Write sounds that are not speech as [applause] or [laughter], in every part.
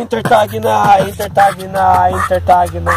Intertag na, Intertag na, na.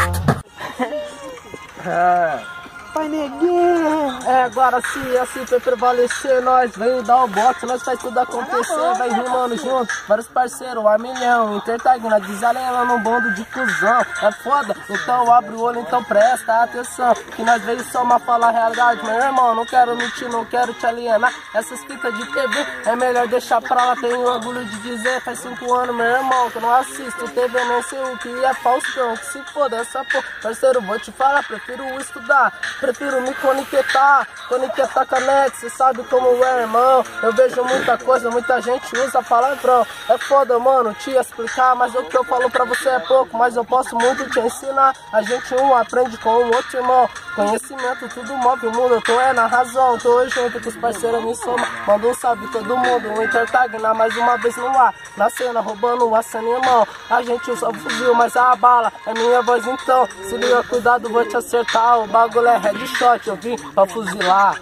[laughs] É. Pai neguinho, é, agora sim, assim foi prevalecer, nós vem dar o bote, nós faz tudo acontecer, vai rimando junto, vários parceiros, a milhão, intertag, nós desarela num bando de cuzão, é foda, então abre o olho, então presta atenção, que nós veio só uma falar a realidade, meu irmão, não quero mentir, não quero te alienar, essas fitas de TV é melhor deixar pra lá, tenho orgulho de dizer, faz cinco anos, meu irmão, que eu não assisto TV, nem sei o que é Faustão, que se foda essa porra, parceiro, vou te falar, prefiro estudar, prefiro me conectar, conectar com a net, cê sabe como é, irmão. Eu vejo muita coisa, muita gente usa palavrão. É foda, mano, te explicar, mas o que eu falo pra você é pouco, mas eu posso muito te ensinar. A gente um aprende com o outro, irmão. Conhecimento, tudo move o mundo, eu tô é na razão, tô junto com os parceiros, me soma. Manda um salve todo mundo, o Intertag na mais uma vez no ar. Na cena, roubando o ação, irmão. A gente usa o fuzil, mas a bala é minha voz então. Se liga, cuidado, vou te acertar. O bagulho é headshot eu vim pra fuzilar.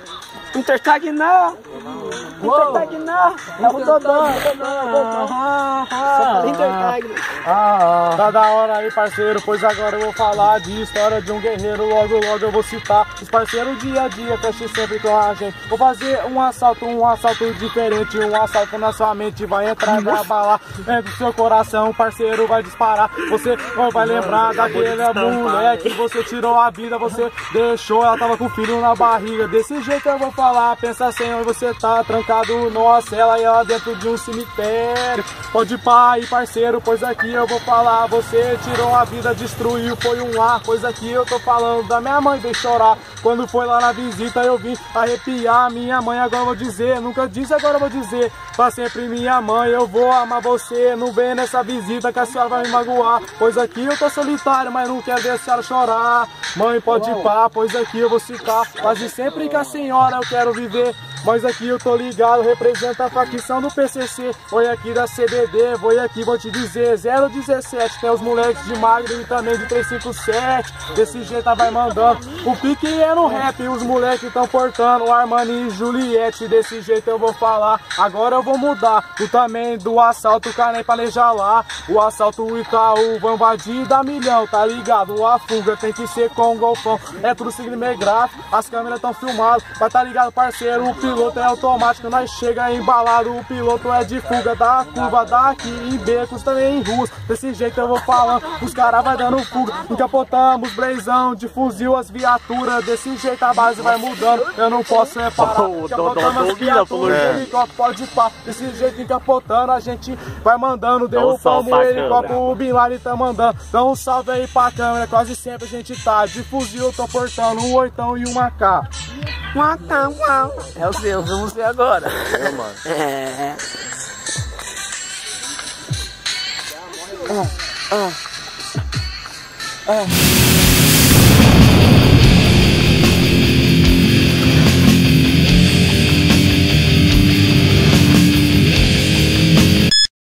Intertag não! Intertag não! É o Dodô! Intertag! Ah, tá da hora aí, parceiro, pois agora eu vou falar de história de um guerreiro. Logo, logo eu vou citar os parceiros dia a dia, feche sempre com a gente. Vou fazer um assalto, um assalto diferente, um assalto na sua mente. Vai entrar, vai abalar dentro do seu coração, parceiro vai disparar. Você vai lembrar daquele moleque que você tirou a vida, você deixou, ela tava com o filho na barriga. Desse jeito eu vou falar, pensa sem onde você tá trancado numa cela e ela dentro de um cemitério. Pode pai, parceiro, pois aqui eu vou falar. Você tirou a vida, destruiu, foi um ar. Pois aqui eu tô falando da minha mãe, veio chorar. Quando foi lá na visita eu vim arrepiar. Minha mãe agora eu vou dizer, nunca disse, agora eu vou dizer. Pra sempre minha mãe, eu vou amar você. Não vem nessa visita que a senhora vai me magoar. Pois aqui eu tô solitário, mas não quero ver a senhora chorar. Mãe, pode ir pá, pois aqui eu vou citar. Quase sempre que a senhora eu quero viver. Mas aqui eu tô ligado, representa a facção do PCC. Oi aqui da CBD, vou aqui, vou te dizer 017, tem os moleques de magro e também de 357. Desse jeito vai mandando. O pique é no rap, os moleques tão portando. O Armani e Juliette, desse jeito eu vou falar. Agora eu vou mudar o também do assalto, canem planejar lá. O assalto o Itaú, vão invadir da milhão, tá ligado? A fuga tem que ser com golfão. É tudo cinematográfico, as câmeras tão filmadas. Mas tá ligado, parceiro? O piloto é automático, nós chega embalado. O piloto é de fuga da curva daqui em becos, também em ruas. Desse jeito eu vou falando, os caras vai dando fuga. Encapotamos, blazão de fuzil, as viaturas. Desse jeito a base vai mudando, eu não posso reparar. Encapotamos as viaturas, helicóptero pode pá. Desse jeito encapotando, a gente vai mandando. Derrubamos o helicóptero, o Bin Laden tá mandando. Então um salve aí pra câmera, quase sempre a gente tá. De fuzil eu tô portando um oitão e uma K. É o seu, vamos ver agora. É, mano. É. Ah, ah, ah.